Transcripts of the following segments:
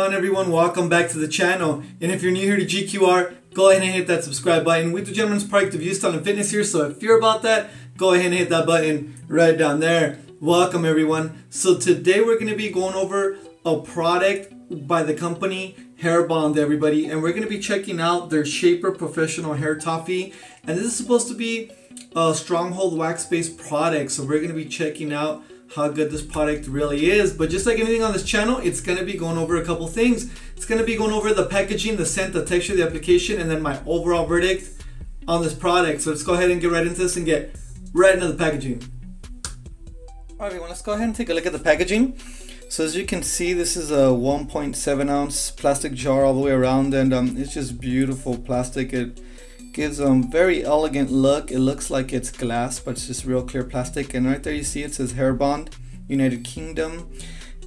on everyone? Welcome back to the channel. And if you're new here to GQR, go ahead and hit that subscribe button. We do gentlemen's product review style and fitness here, so if you're about that, go ahead and hit that button right down there. Welcome everyone. So today we're going to be going over a product by the company Hairbond everybody and we're going to be checking out their Shaper Professional Hair Toffee and this is supposed to be a stronghold wax based product so we're going to be checking out how good this product really is. But just like anything on this channel, it's gonna be going over a couple things. It's gonna be going over the packaging, the scent, the texture, the application, and then my overall verdict on this product. So let's go ahead and get right into this and get right into the packaging. All right, everyone, let's go ahead and take a look at the packaging. So as you can see, this is a 1.7 ounce plastic jar all the way around and um, it's just beautiful plastic. It gives a very elegant look. It looks like it's glass, but it's just real clear plastic. And right there you see it says Hairbond, United Kingdom.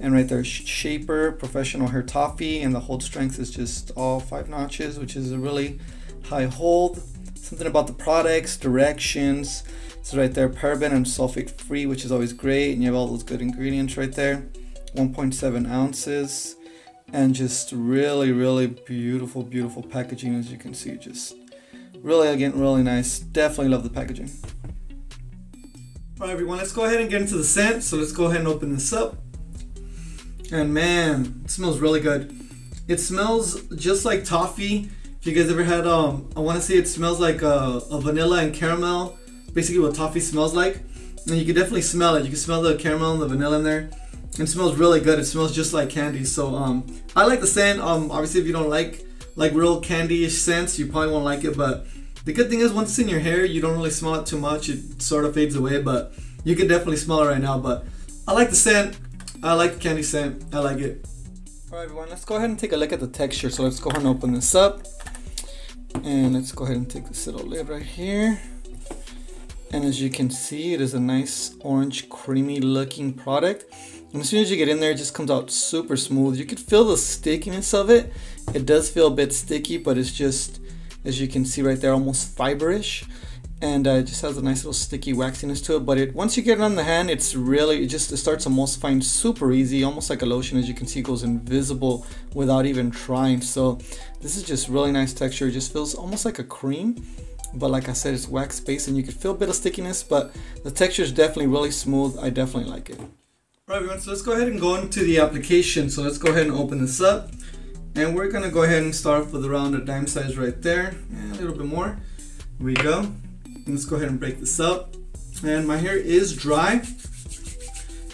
And right there, Shaper, Professional Hair Toffee, and the hold strength is just all five notches, which is a really high hold. Something about the products, directions. So right there, paraben and sulfate free, which is always great. And you have all those good ingredients right there. 1.7 ounces. And just really, really beautiful, beautiful packaging, as you can see. Just Really, again, really nice. Definitely love the packaging. Alright everyone, let's go ahead and get into the scent. So let's go ahead and open this up. And man, it smells really good. It smells just like toffee. If you guys ever had, um, I want to say it smells like a, a, vanilla and caramel. Basically what toffee smells like. And you can definitely smell it. You can smell the caramel and the vanilla in there. It smells really good. It smells just like candy. So um, I like the scent. Um, obviously if you don't like like real candy-ish scents, you probably won't like it. But the good thing is once it's in your hair, you don't really smell it too much. It sort of fades away, but you can definitely smell it right now. But I like the scent. I like the candy scent. I like it. All right, everyone, let's go ahead and take a look at the texture. So let's go ahead and open this up. And let's go ahead and take this little lid right here. And as you can see, it is a nice orange creamy looking product. And as soon as you get in there, it just comes out super smooth. You can feel the stickiness of it. It does feel a bit sticky, but it's just as you can see right there, almost fiberish. And uh, it just has a nice little sticky waxiness to it. But it once you get it on the hand, it's really, it just it starts emulsifying super easy, almost like a lotion. As you can see, goes invisible without even trying. So this is just really nice texture. It just feels almost like a cream. But like I said, it's wax based and you can feel a bit of stickiness, but the texture is definitely really smooth. I definitely like it. Right everyone, so let's go ahead and go into the application. So let's go ahead and open this up. And we're gonna go ahead and start with around a dime size right there. And a little bit more. Here we go. Let's go ahead and break this up. And my hair is dry.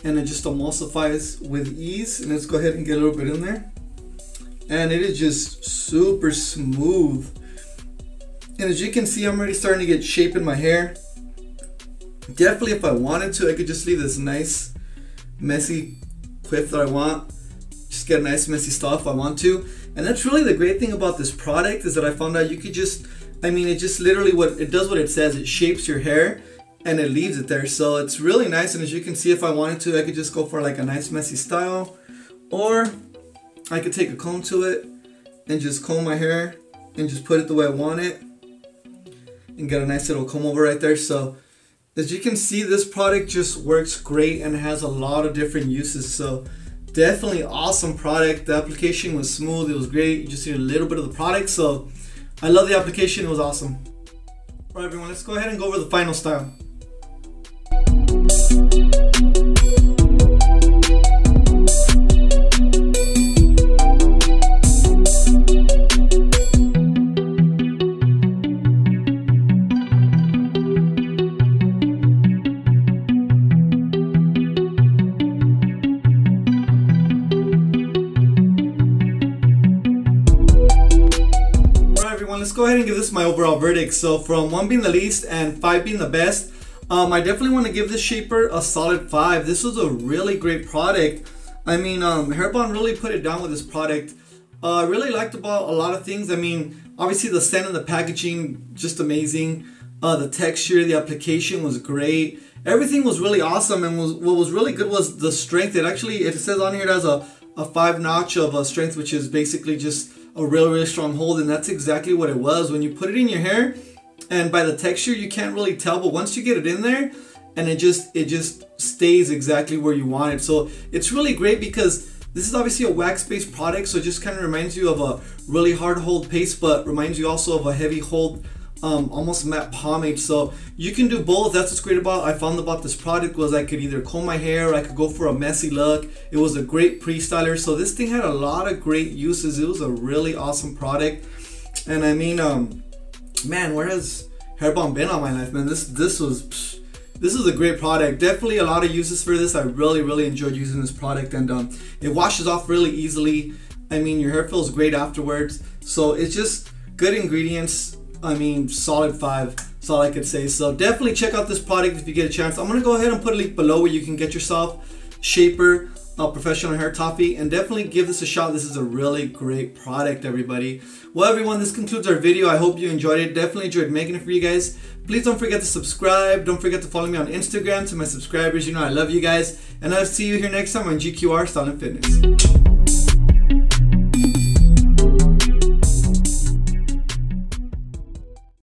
And it just emulsifies with ease. And let's go ahead and get a little bit in there. And it is just super smooth. And as you can see, I'm already starting to get shape in my hair. Definitely if I wanted to, I could just leave this nice, messy quiff that I want just get a nice messy style if I want to. And that's really the great thing about this product is that I found out you could just, I mean, it just literally what it does what it says. It shapes your hair and it leaves it there. So it's really nice. And as you can see, if I wanted to, I could just go for like a nice messy style or I could take a comb to it and just comb my hair and just put it the way I want it and get a nice little comb over right there. So as you can see, this product just works great and has a lot of different uses. So definitely awesome product. The application was smooth. It was great. You just need a little bit of the product. So I love the application. It was awesome. All right, everyone, let's go ahead and go over the final style. Go ahead and give this my overall verdict. So from one being the least and five being the best, um, I definitely want to give this shaper a solid five. This was a really great product. I mean, um, Hairbond really put it down with this product. Uh, I uh, really liked about a lot of things. I mean, obviously the scent and the packaging, just amazing. Uh, the texture, the application was great. Everything was really awesome. And was, what was really good was the strength. It actually, it says on here it has a, a five notch of a strength, which is basically just a real, really strong hold. And that's exactly what it was. When you put it in your hair and by the texture, you can't really tell. But once you get it in there and it just, it just stays exactly where you want it. So it's really great because This is obviously a wax-based product, so it just kind of reminds you of a really hard hold paste, but reminds you also of a heavy hold um, almost matte pomade. So you can do both. That's what's great about. I found about this product was I could either comb my hair, I could go for a messy look. It was a great pre-styler. So this thing had a lot of great uses. It was a really awesome product. And I mean, um, man, where has Hairbond been all my life, man? This this was. Psh, this is a great product definitely a lot of uses for this i really really enjoyed using this product and um, it washes off really easily i mean your hair feels great afterwards so it's just good ingredients I mean, solid five. That's all I could say. So definitely check out this product if you get a chance. I'm gonna go ahead and put a link below where you can get yourself Shaper uh, Professional Hair Toffee and definitely give this a shot. This is a really great product, everybody. Well, everyone, this concludes our video. I hope you enjoyed it. Definitely enjoyed making it for you guys. Please don't forget to subscribe. Don't forget to follow me on Instagram. To my subscribers, you know I love you guys. And I'll see you here next time on GQR Style and Fitness.